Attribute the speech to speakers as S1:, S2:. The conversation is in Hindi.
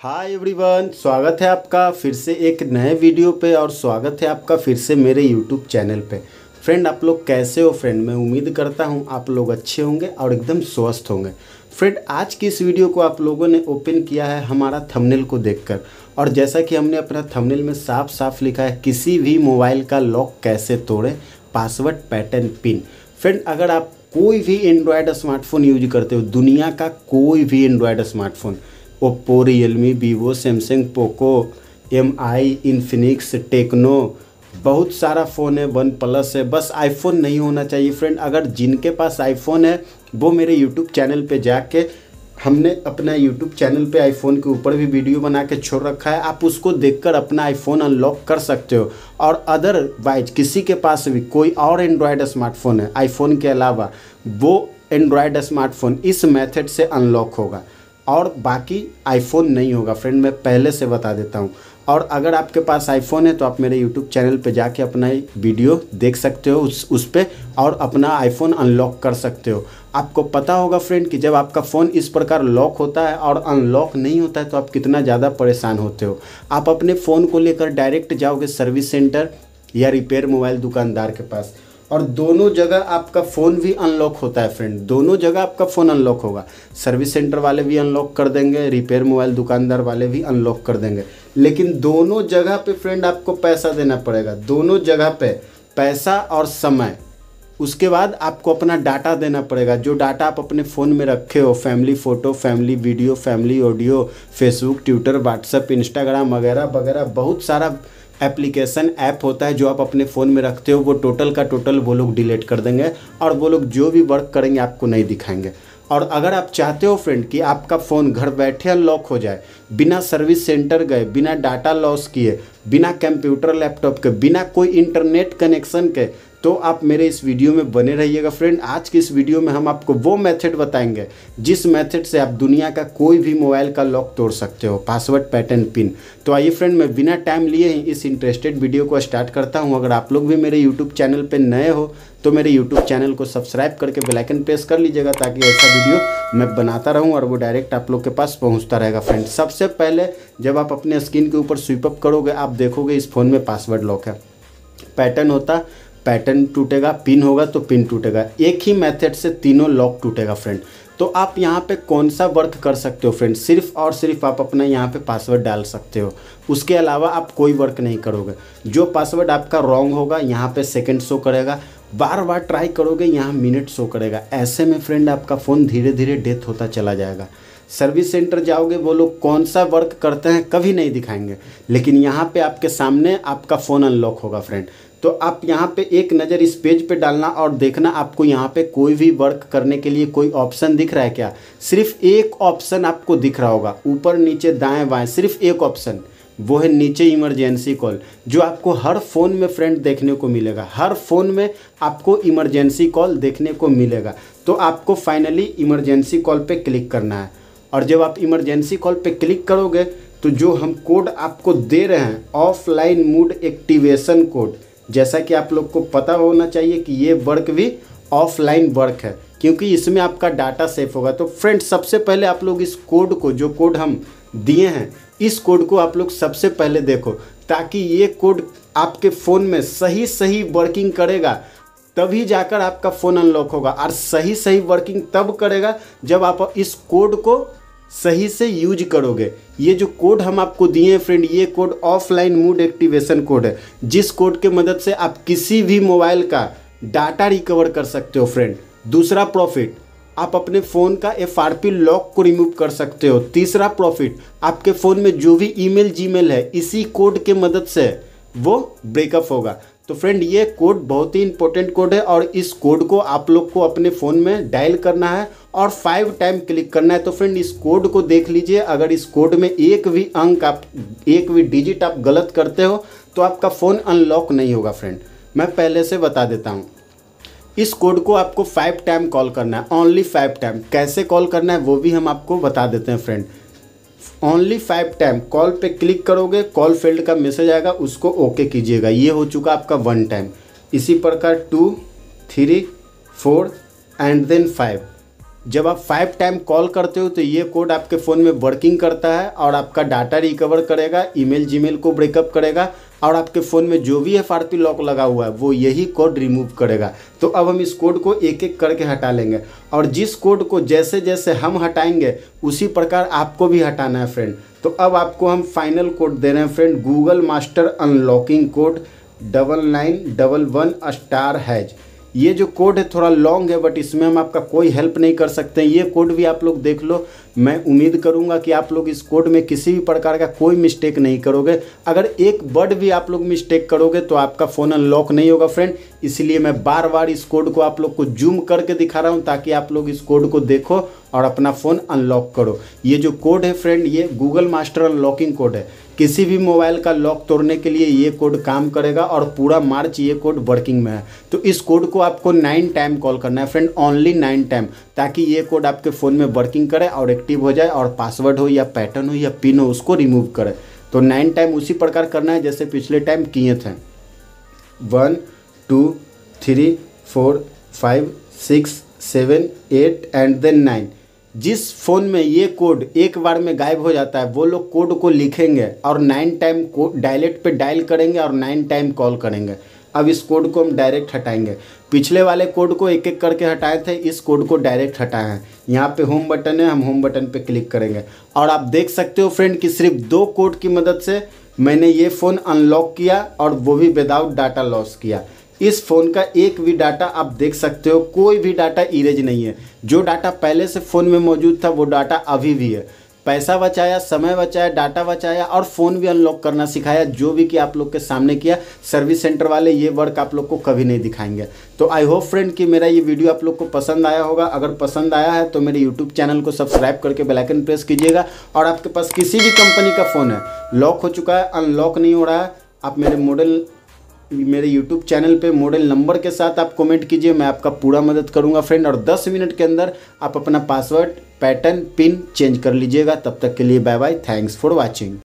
S1: हाय एवरीवन स्वागत है आपका फिर से एक नए वीडियो पे और स्वागत है आपका फिर से मेरे यूट्यूब चैनल पे। फ्रेंड आप लोग कैसे हो फ्रेंड मैं उम्मीद करता हूँ आप लोग अच्छे होंगे और एकदम स्वस्थ होंगे। फ्रेंड आज की इस वीडियो को आप लोगों ने ओपन किया है हमारा थंबनेल को देखकर। और जैसा कि हमने अपना थंबनेल में साफ़ साफ़ लिखा है, किसी भी मोबाइल का लॉक कैसे तोड़ें? पासवर्ड पैटर्न पिन फ्रेंड अगर आप कोई भी एंड्रॉयड स्मार्टफ़ोन यूज़ करते हो, दुनिया का कोई भी Android smartphone Oppo Realme Vivo Samsung Poco M I Infinix Tecno बहुत सारा फ़ोन है वन प्लस है। बस आईफोन नहीं होना चाहिए फ्रेंड अगर जिनके पास आईफोन है, वो मेरे यूट्यूब चैनल पे जाके हमने अपना यूट्यूब चैनल पे आईफोन के ऊपर भी वीडियो बना के छोड़ रखा है। आप उसको देखकर अपना आईफोन अनलॉक कर सकते हो। और अदरवाइज़ किसी के पास भी कोई और एंड्रॉयड स्मार्टफ़ोन है आईफोन के अलावा, वो एंड्रॉयड स्मार्टफ़ोन इस मेथड से अनलॉक होगा। और बाकी आईफोन नहीं होगा। फ्रेंड मैं पहले से बता देता हूँ। और अगर आपके पास आईफोन है तो आप मेरे यूट्यूब चैनल पे जाके अपना वीडियो देख सकते हो, उस उस पर और अपना आईफोन अनलॉक कर सकते हो। आपको पता होगा फ्रेंड कि जब आपका फ़ोन इस प्रकार लॉक होता है और अनलॉक नहीं होता है तो आप कितना ज़्यादा परेशान होते हो। आप अपने फ़ोन को लेकर डायरेक्ट जाओगे सर्विस सेंटर या रिपेयर मोबाइल दुकानदार के पास। और दोनों जगह आपका फ़ोन भी अनलॉक होता है फ्रेंड दोनों जगह आपका फ़ोन अनलॉक होगा। सर्विस सेंटर वाले भी अनलॉक कर देंगे रिपेयर मोबाइल दुकानदार वाले भी अनलॉक कर देंगे। लेकिन दोनों जगह पे फ्रेंड आपको पैसा देना पड़ेगा। दोनों जगह पे पैसा और समय, उसके बाद आपको अपना डाटा देना पड़ेगा। जो डाटा आप अपने फ़ोन में रखे हो family photo family video family audio Facebook Twitter WhatsApp Instagram वगैरह वगैरह, बहुत सारा एप्लीकेशन ऐप होता है जो आप अपने फ़ोन में रखते हो, वो टोटल का टोटल वो लोग डिलीट कर देंगे और वो लोग जो भी वर्क करेंगे आपको नहीं दिखाएँगे। और अगर आप चाहते हो फ्रेंड कि आपका फ़ोन घर बैठे अनलॉक हो जाए, बिना सर्विस सेंटर गए, बिना डाटा लॉस किए, बिना कंप्यूटर लैपटॉप के, बिना कोई इंटरनेट कनेक्शन के तो आप मेरे इस वीडियो में बने रहिएगा फ्रेंड आज की इस वीडियो में हम आपको वो मेथड बताएँगे, जिस मेथड से आप दुनिया का कोई भी मोबाइल का लॉक तोड़ सकते हो पासवर्ड पैटर्न पिन तो आइए फ्रेंड मैं बिना टाइम लिए ही इस इंटरेस्टेड वीडियो को स्टार्ट करता हूँ। अगर आप लोग भी मेरे यूट्यूब चैनल पर नए हो तो मेरे यूट्यूब चैनल को सब्सक्राइब करके बेलाइकन प्रेस कर लीजिएगा, ताकि ऐसा वीडियो मैं बनाता रहूँ और वो डायरेक्ट आप लोग के पास पहुँचता रहेगा फ्रेंड सबसे पहले जब आप अपने स्क्रीन के ऊपर स्वीप अप करोगे, आप देखोगे इस फ़ोन में पासवर्ड लॉक है। पैटर्न होता पैटर्न टूटेगा, पिन होगा तो पिन टूटेगा। एक ही मेथड से तीनों लॉक टूटेगा फ्रेंड तो आप यहाँ पे कौन सा वर्क कर सकते हो फ्रेंड सिर्फ़ और सिर्फ़ आप अपना यहाँ पे पासवर्ड डाल सकते हो। उसके अलावा आप कोई वर्क नहीं करोगे। जो पासवर्ड आपका रॉन्ग होगा, यहाँ पे सेकंड शो करेगा। बार बार ट्राई करोगे, यहाँ मिनट शो करेगा। ऐसे में फ्रेंड आपका फ़ोन धीरे धीरे डेथ होता चला जाएगा। सर्विस सेंटर जाओगे, वो लोग कौन सा वर्क करते हैं कभी नहीं दिखाएँगे। लेकिन यहाँ पे आपके सामने आपका फ़ोन अनलॉक होगा फ्रेंड तो आप यहाँ पे एक नज़र इस पेज पे डालना और देखना आपको यहाँ पे कोई भी वर्क करने के लिए कोई ऑप्शन दिख रहा है क्या? सिर्फ़ एक ऑप्शन आपको दिख रहा होगा। ऊपर, नीचे, दाएँ, बाएँ, सिर्फ़ एक ऑप्शन वो है नीचे इमरजेंसी कॉल जो आपको हर फ़ोन में फ्रेंड देखने को मिलेगा। हर फ़ोन में आपको इमरजेंसी कॉल देखने को मिलेगा। तो आपको फाइनली इमरजेंसी कॉल पे क्लिक करना है। और जब आप इमरजेंसी कॉल पे क्लिक करोगे तो जो हम कोड आपको दे रहे हैं ऑफलाइन मूड एक्टिवेशन कोड जैसा कि आप लोग को पता होना चाहिए कि ये वर्क भी ऑफलाइन वर्क है, क्योंकि इसमें आपका डाटा सेफ़ होगा। तो फ्रेंड सबसे पहले आप लोग इस कोड को, जो कोड हम दिए हैं, इस कोड को आप लोग सबसे पहले देखो, ताकि ये कोड आपके फ़ोन में सही सही वर्किंग करेगा, तभी जाकर आपका फ़ोन अनलॉक होगा। और सही सही वर्किंग तब करेगा जब आप इस कोड को सही से यूज़ करोगे। ये जो कोड हम आपको दिए हैं फ्रेंड, ये code offline mode activation code है। जिस कोड के मदद से आप किसी भी मोबाइल का डाटा रिकवर कर सकते हो फ्रेंड। दूसरा प्रॉफिट, आप अपने फ़ोन का एफ़आरपी लॉक को रिमूव कर सकते हो। तीसरा प्रॉफिट, आपके फ़ोन में जो भी ईमेल, जीमेल है, इसी कोड के मदद से वो ब्रेकअप होगा। तो फ्रेंड ये कोड बहुत ही इंपॉर्टेंट कोड है और इस कोड को आप लोग को अपने फ़ोन में डायल करना है और फाइव टाइम क्लिक करना है। तो फ्रेंड इस कोड को देख लीजिए। अगर इस कोड में एक भी अंक आप, एक भी डिजिट आप गलत करते हो तो आपका फ़ोन अनलॉक नहीं होगा फ्रेंड मैं पहले से बता देता हूँ। इस कोड को आपको फाइव टाइम कॉल करना है। ओनली फाइव टाइम कैसे कॉल करना है, वो भी हम आपको बता देते हैं friend only five time call पे क्लिक करोगे कॉल फ़ील्ड का मैसेज आएगा, उसको ओके कीजिएगा। ये हो चुका आपका वन टाइम इसी प्रकार two three four and then five जब आप फाइव टाइम कॉल करते हो तो ये कोड आपके फ़ोन में वर्किंग करता है और आपका डाटा रिकवर करेगा ईमेल जीमेल को ब्रेकअप करेगा और आपके फ़ोन में जो भी एफ़ आर पी लॉक लगा हुआ है, वो यही कोड रिमूव करेगा। तो अब हम इस कोड को एक एक करके हटा लेंगे और जिस कोड को जैसे जैसे हम हटाएँगे, उसी प्रकार आपको भी हटाना है फ्रेंड तो अब आपको हम फाइनल कोड दे रहे हैं friend Google master unlocking code double nine double one star hash ये जो कोड है थोड़ा लॉन्ग है बट इसमें हम आपका कोई हेल्प नहीं कर सकते हैं। ये कोड भी आप लोग देख लो। मैं उम्मीद करूँगा कि आप लोग इस कोड में किसी भी प्रकार का कोई मिस्टेक नहीं करोगे। अगर एक वर्ड भी आप लोग मिस्टेक करोगे तो आपका फ़ोन अनलॉक नहीं होगा फ्रेंड इसलिए मैं बार बार इस कोड को आप लोग को जूम करके दिखा रहा हूँ, ताकि आप लोग इस कोड को देखो और अपना फ़ोन अनलॉक करो। ये जो कोड है फ्रेंड ये गूगल मास्टर अनलॉकिंग कोड है। किसी भी मोबाइल का लॉक तोड़ने के लिए ये कोड काम करेगा और पूरा मार्च ये कोड वर्किंग में है। तो इस कोड को आपको नाइन टाइम कॉल करना है, फ्रेंड, ओनली नाइन टाइम, ताकि ये कोड आपके फ़ोन में वर्किंग करे और एक्टिव हो जाए और पासवर्ड हो या पैटर्न हो या पिन हो, उसको रिमूव करे। तो नाइन टाइम उसी प्रकार करना है जैसे पिछले टाइम किए थे। One, two, three, four, five, six, seven, eight, and then nine. जिस फ़ोन में ये कोड एक बार में गायब हो जाता है, वो लोग कोड को लिखेंगे और नाइन टाइम को डायलेक्ट पे डायल करेंगे और नाइन टाइम कॉल करेंगे। अब इस कोड को हम डायरेक्ट हटाएँगे। पिछले वाले कोड को एक एक करके हटाए थे, इस कोड को डायरेक्ट हटाए हैं। यहाँ पे होम बटन है, हम होम बटन पे क्लिक करेंगे। और आप देख सकते हो फ्रेंड कि सिर्फ़ दो कोड की मदद से मैंने ये फ़ोन अनलॉक किया और वो भी विदाउट डाटा लॉस किया। इस फ़ोन का एक भी डाटा आप देख सकते हो, कोई भी डाटा इरेज नहीं है। जो डाटा पहले से फ़ोन में मौजूद था, वो डाटा अभी भी है। पैसा बचाया, समय बचाया, डाटा बचाया और फ़ोन भी अनलॉक करना सिखाया, जो भी कि आप लोग के सामने किया। सर्विस सेंटर वाले ये वर्क आप लोग को कभी नहीं दिखाएँगे। तो आई होप फ्रेंड कि मेरा ये वीडियो आप लोग को पसंद आया होगा। अगर पसंद आया है तो मेरे यूट्यूब चैनल को सब्सक्राइब करके बेलाइकन प्रेस कीजिएगा। और आपके पास किसी भी कंपनी का फ़ोन है लॉक हो चुका है अनलॉक नहीं हो रहा है, आप मेरे मॉडल मेरे यूट्यूब चैनल पे मॉडल नंबर के साथ आप कमेंट कीजिए, मैं आपका पूरा मदद करूँगा फ्रेंड और 10 मिनट के अंदर आप अपना पासवर्ड पैटर्न पिन चेंज कर लीजिएगा। तब तक के लिए bye bye thanks for watching